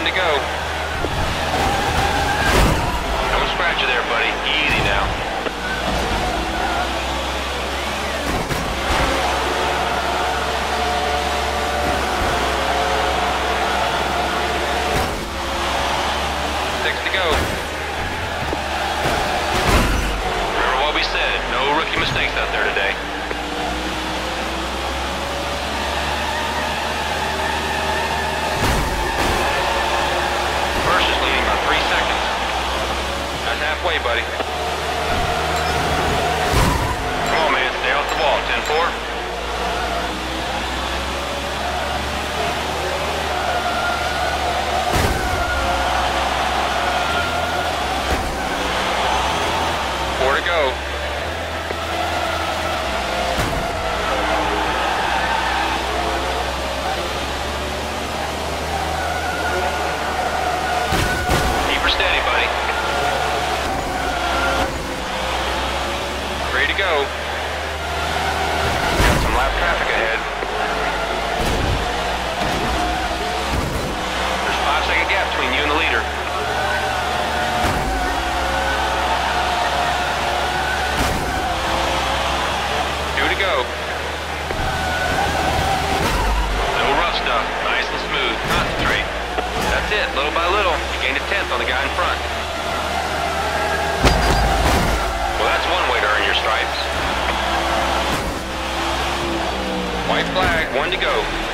11 to go. I'm scratch there, buddy. Easy now. That's it, little by little. We gained a tenth on the guy in front. Well, that's one way to earn your stripes. White flag, one to go.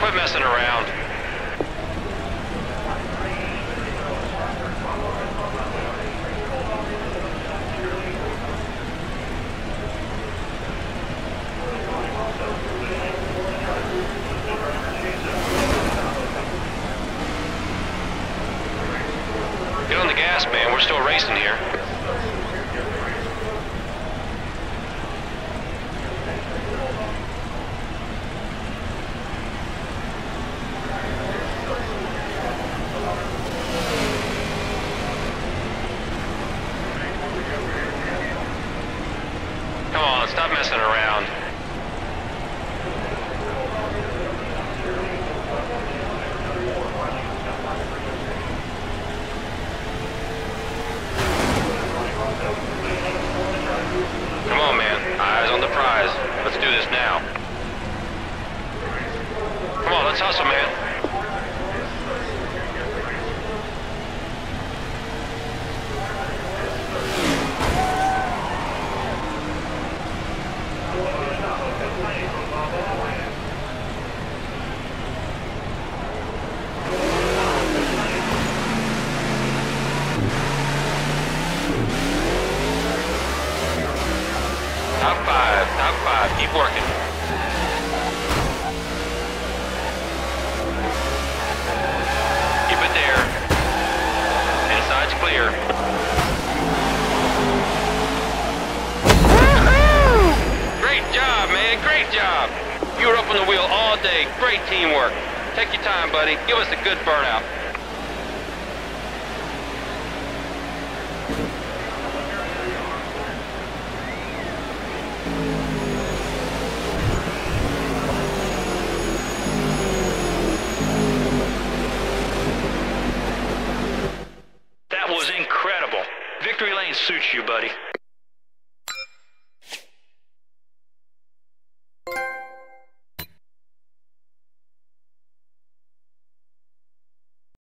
Quit messing around. we're still racing here. Keep working. Keep it there. Inside's clear. Great job, man. Great job. You were up on the wheel all day. Great teamwork. Take your time, buddy. Give us a good burnout. Victory lane suits you, buddy.